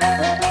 Bye.